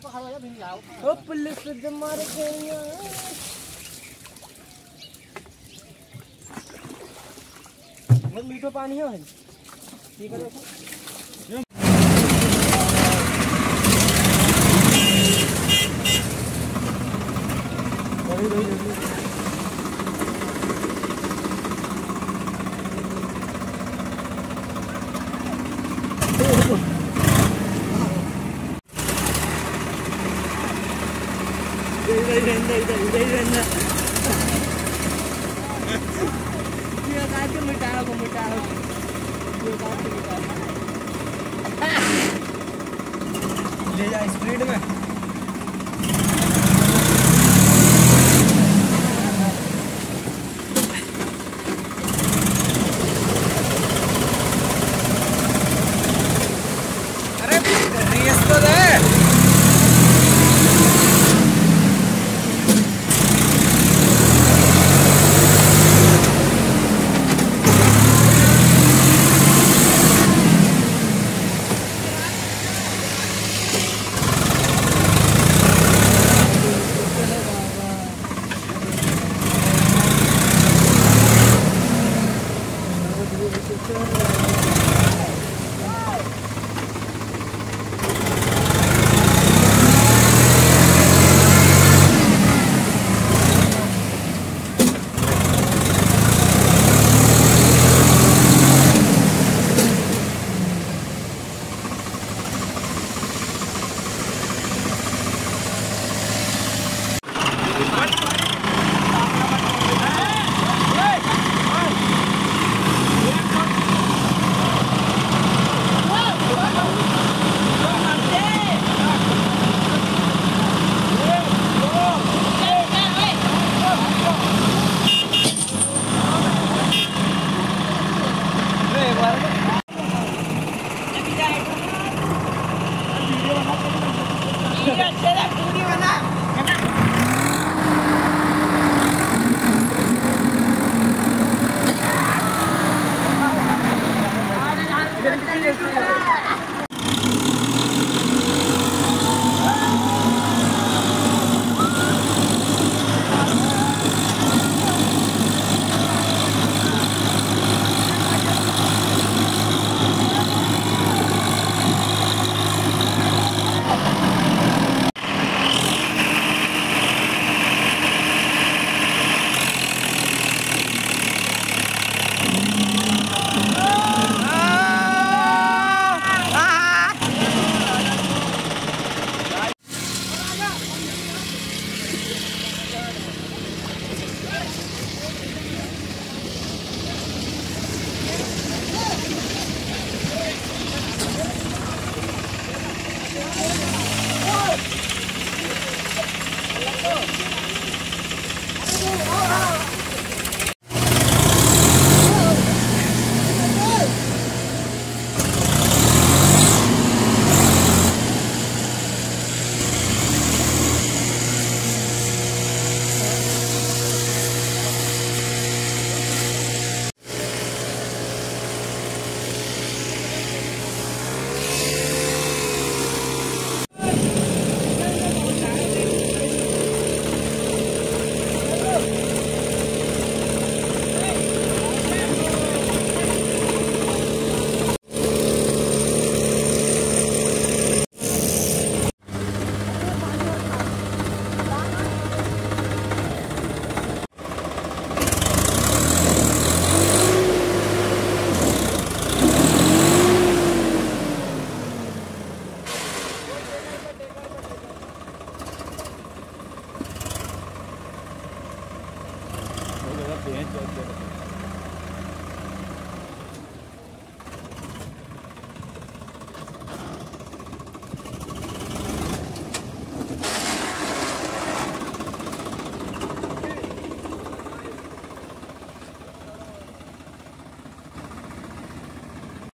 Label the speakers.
Speaker 1: ओ police मार मीठो पानी है ठीक है रही रही रही ले जा स्पीड में
Speaker 2: Thank
Speaker 3: you.